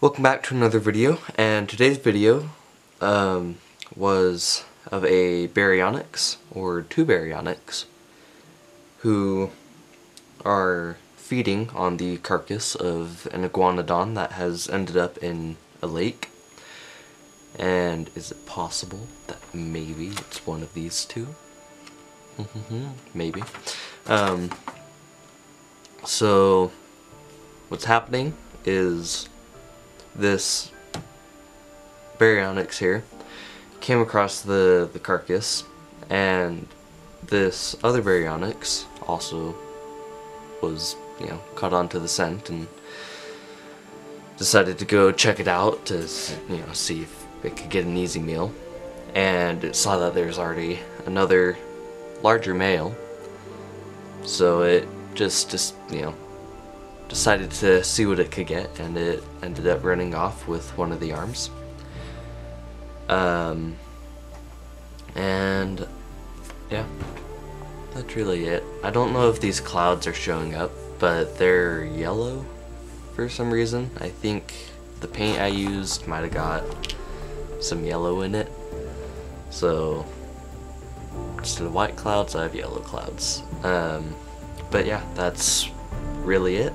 Welcome back to another video, and today's video um, was of a baryonyx, or two baryonyx, who are feeding on the carcass of an iguanodon that has ended up in a lake. And is it possible that maybe it's one of these two? maybe. Um, so, what's happening is this baryonyx here came across the, the carcass and this other baryonyx also was, you know, caught onto the scent and decided to go check it out to, you know, see if it could get an easy meal. And it saw that there's already another larger male. So it just, just, you know, decided to see what it could get and it ended up running off with one of the arms. Um, and yeah, that's really it. I don't know if these clouds are showing up, but they're yellow for some reason. I think the paint I used might have got some yellow in it. So instead of white clouds, I have yellow clouds. Um, but yeah, that's really it.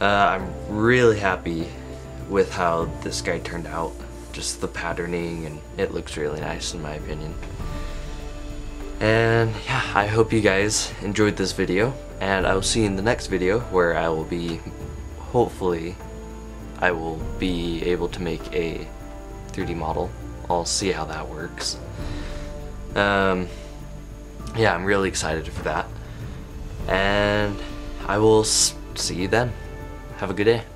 Uh, I'm really happy with how this guy turned out. Just the patterning and it looks really nice in my opinion. And yeah, I hope you guys enjoyed this video and I will see you in the next video where I will be, hopefully, I will be able to make a 3D model. I'll see how that works. Um, yeah, I'm really excited for that. And I will see you then. Have a good day.